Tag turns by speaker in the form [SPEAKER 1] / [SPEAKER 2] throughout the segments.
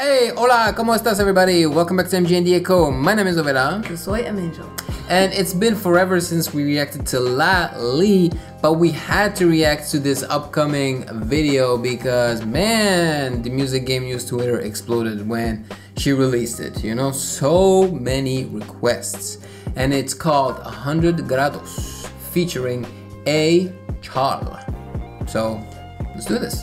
[SPEAKER 1] Hey, hola, ¿cómo estás, everybody? Welcome back to MGND Echo. My name is Ovela.
[SPEAKER 2] Yo soy Angel.
[SPEAKER 1] And it's been forever since we reacted to Lali, but we had to react to this upcoming video because, man, the music game news Twitter exploded when she released it. You know, so many requests. And it's called 100 Grados, featuring A. Charl. So, let's do this.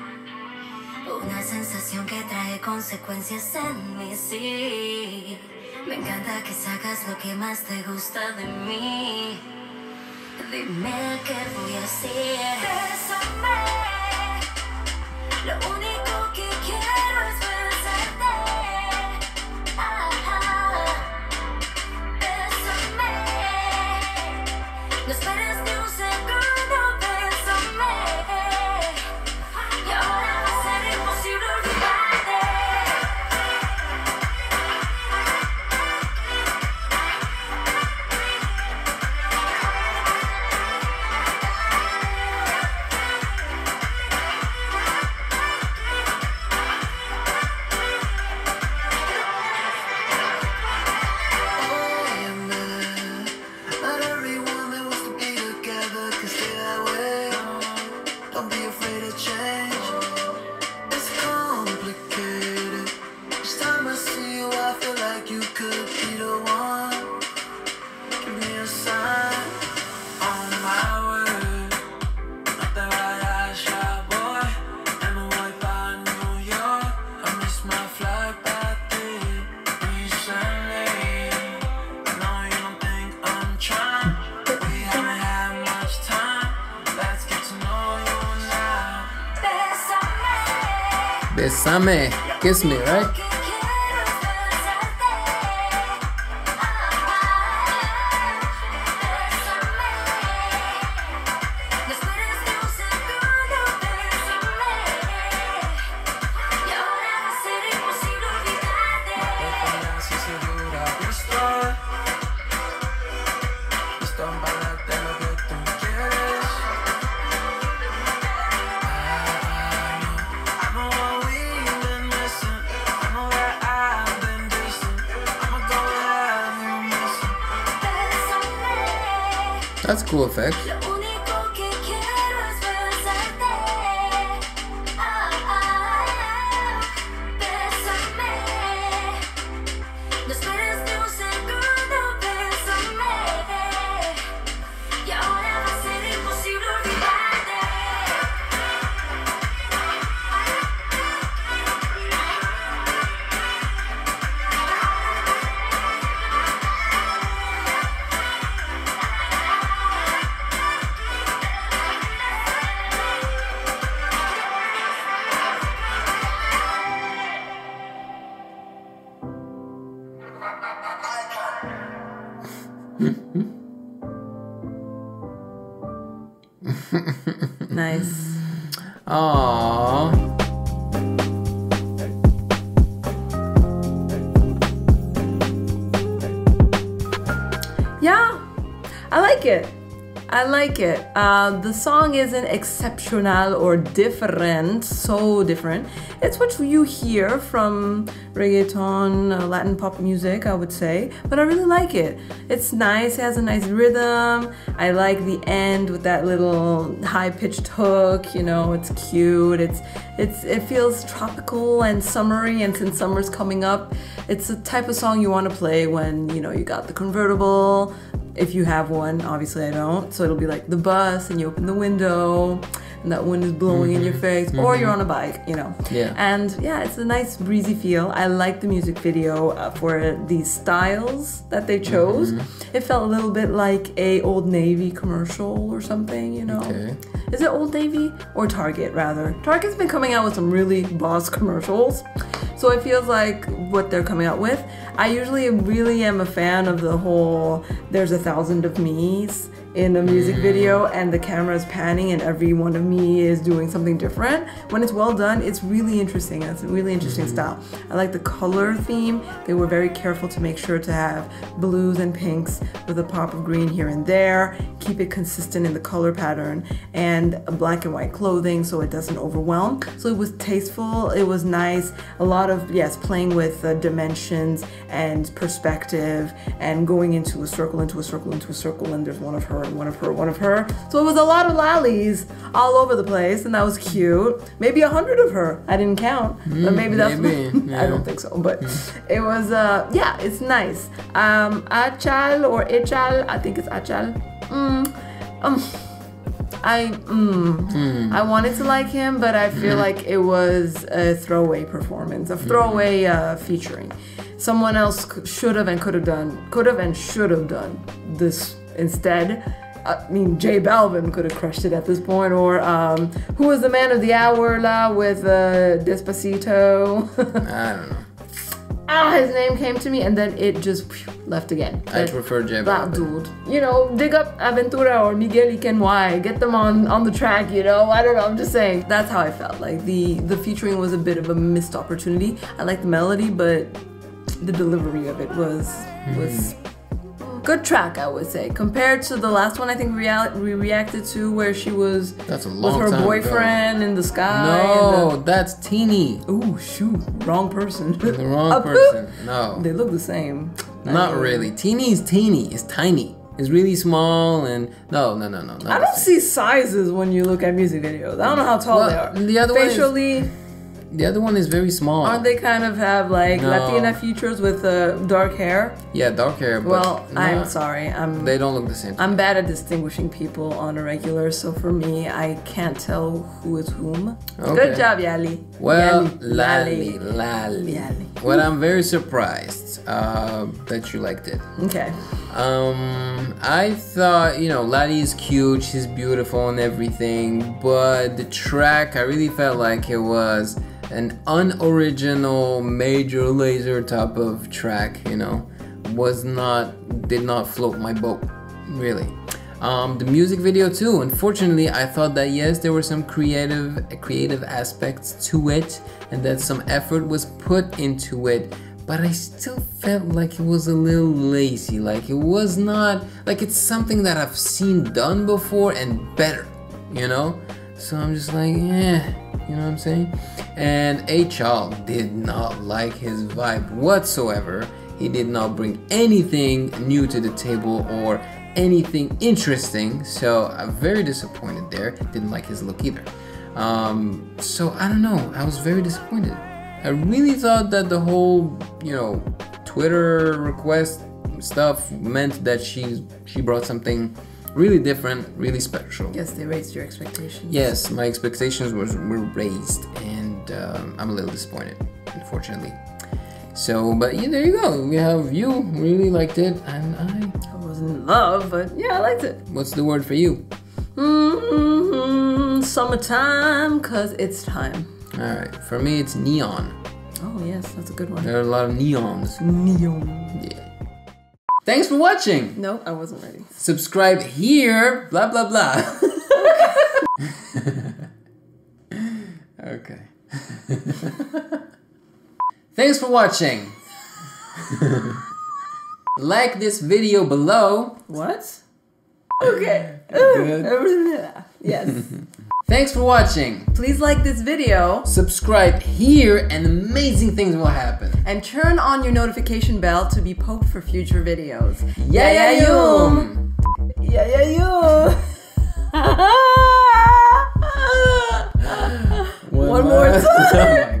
[SPEAKER 3] Una sensación que trae consecuencias en mí, sí. Me encanta que sacas lo que más te gusta de mí. Dime qué voy a hacer. Bésame. Lo único que quiero es besarte. Ah, Bésame. No esperes ni
[SPEAKER 1] Besame. Kiss me, right? That's a cool effect.
[SPEAKER 2] Nice.
[SPEAKER 1] Aww.
[SPEAKER 2] Yeah, I like it. I like it. Uh, the song isn't exceptional or different, so different. It's what you hear from reggaeton, uh, Latin pop music, I would say, but I really like it. It's nice, it has a nice rhythm. I like the end with that little high-pitched hook, you know, it's cute. It's it's it feels tropical and summery and since summer's coming up, it's the type of song you want to play when, you know, you got the convertible, if you have one obviously i don't. So it'll be like the bus and you open the window and that wind is blowing in your mm-hmm. face or you're mm-hmm. on a bike you know.
[SPEAKER 1] Yeah.
[SPEAKER 2] and yeah it's a nice breezy feel. I like the music video uh, for these styles that they chose. Mm-hmm. It felt a little bit like a old navy commercial or something you know.
[SPEAKER 1] Okay.
[SPEAKER 2] is it Old Navy? Or Target rather? Target's been coming out with some really boss commercials. So it feels like what they're coming out with. I usually really am a fan of the whole there's a thousand of me's in a music video and the camera is panning and every one of me is doing something different. When it's well done, it's really interesting. It's a really interesting style. I like the color theme. They were very careful to make sure to have blues and pinks with a pop of green here and there, keep it consistent in the color pattern, and black and white clothing so it doesn't overwhelm. So it was tasteful, it was nice. A lot of, yes, playing with uh, dimensions and perspective and going into a circle, into a circle, into a circle, and there's one of her, and one of her, one of her. So it was a lot of Lalis all over the place, and that was cute. Maybe a hundred of her. I didn't count, but maybe that's.
[SPEAKER 4] maybe,
[SPEAKER 2] I
[SPEAKER 4] yeah.
[SPEAKER 2] don't think so, but it was. uh Yeah, it's nice. Um, Achal or Ichal, I think it's Achal. Mm, um, I mm, I wanted to like him, but I feel like it was a throwaway performance, a throwaway uh, featuring. Someone else should have and could have done, could have and should have done this instead. I mean, J Balvin could have crushed it at this point, or um, who was the man of the hour la with uh, Despacito?
[SPEAKER 4] I don't know.
[SPEAKER 2] ah, his name came to me, and then it just phew, left again.
[SPEAKER 4] I prefer J
[SPEAKER 2] that dude. You know, dig up Aventura or Miguel Ikenwai, get them on on the track. You know, I don't know. I'm just saying. That's how I felt. Like the the featuring was a bit of a missed opportunity. I like the melody, but the delivery of it was was good track. I would say compared to the last one. I think we, we reacted to where she was
[SPEAKER 4] That's a
[SPEAKER 2] with her
[SPEAKER 4] time ago.
[SPEAKER 2] boyfriend in the sky.
[SPEAKER 4] No, that's
[SPEAKER 2] Tini. Ooh, shoot, wrong person.
[SPEAKER 4] The wrong person. No.
[SPEAKER 2] They look the same. I
[SPEAKER 4] Not
[SPEAKER 2] mean,
[SPEAKER 4] really. Tini is teeny. It's tiny. It's really small and no, no, no, no. not
[SPEAKER 2] I don't see sizes when you look at music videos. I don't know how tall
[SPEAKER 4] Well,
[SPEAKER 2] they are.
[SPEAKER 4] the other one is-
[SPEAKER 2] Facially,
[SPEAKER 4] The other one is very small.
[SPEAKER 2] aren't they kind of have like
[SPEAKER 4] No.
[SPEAKER 2] Latina features with uh, dark hair?
[SPEAKER 4] Yeah, dark hair. But
[SPEAKER 2] Well, I'm sorry. I'm
[SPEAKER 4] They don't look the same.
[SPEAKER 2] I'm bad at distinguishing people on a regular, so for me, I can't tell who is whom.
[SPEAKER 4] Okay.
[SPEAKER 2] Good job, Yali.
[SPEAKER 4] Well,
[SPEAKER 2] Yali.
[SPEAKER 4] lally, lally.
[SPEAKER 2] Lally.
[SPEAKER 4] Well, I'm very surprised uh, that you liked it.
[SPEAKER 2] Okay.
[SPEAKER 4] Um, I thought, you know, Lottie is cute, she's beautiful and everything, but the track, I really felt like it was an unoriginal Major Lazer type of track, you know, was not, did not float my boat, really. Um, the music video too. Unfortunately, I thought that yes, there were some creative, creative aspects to it, and that some effort was put into it but I still felt like it was a little lazy. Like it was not like it's something that I've seen done before and better, you know. So I'm just like, eh, you know what I'm saying? And H.L. did not like his vibe whatsoever. He did not bring anything new to the table or anything interesting. So I'm very disappointed there. Didn't like his look either. Um, so I don't know. I was very disappointed. I really thought that the whole, you know, Twitter request stuff meant that she she brought something really different, really special.
[SPEAKER 2] Yes, they raised your expectations.
[SPEAKER 4] Yes, my expectations was were raised, and um, I'm a little disappointed, unfortunately. So, but yeah, there you go. We have you really liked it, and I.
[SPEAKER 2] I wasn't in love, but yeah, I liked it.
[SPEAKER 4] What's the word for you?
[SPEAKER 2] Mm-hmm. Summertime, cause it's time.
[SPEAKER 4] All right, for me it's neon.
[SPEAKER 2] Oh yes, that's a good one.
[SPEAKER 4] There are a lot of neons.
[SPEAKER 2] Neon.
[SPEAKER 4] Yeah. Thanks for watching.
[SPEAKER 2] No, I wasn't ready.
[SPEAKER 4] subscribe here, blah blah blah. okay. Thanks for watching. like this video below.
[SPEAKER 2] What? Okay.
[SPEAKER 4] Good.
[SPEAKER 2] yes.
[SPEAKER 4] Thanks for watching.
[SPEAKER 2] Please like this video
[SPEAKER 4] Subscribe here and amazing things will happen.
[SPEAKER 2] and turn on your notification bell to be poked for future videos.
[SPEAKER 4] Yeah, yeah,
[SPEAKER 2] yum. Yeah, yeah, yum. One more time. Oh